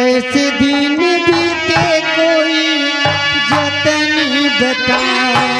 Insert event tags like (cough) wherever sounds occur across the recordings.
कैसे दिन बीते कोई जतन बताए।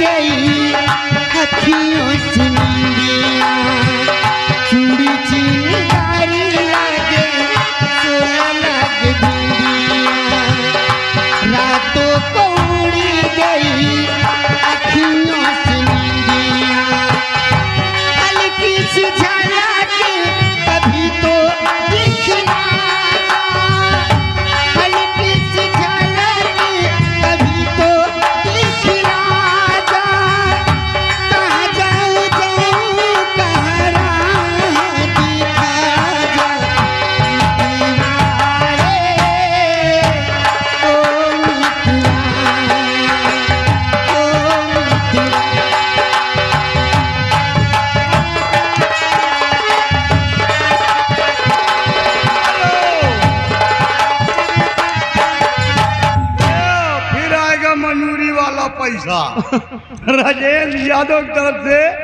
गई अखियों सुनिया भाई साहब हाँ। (laughs) राजेश यादव की तरफ़ से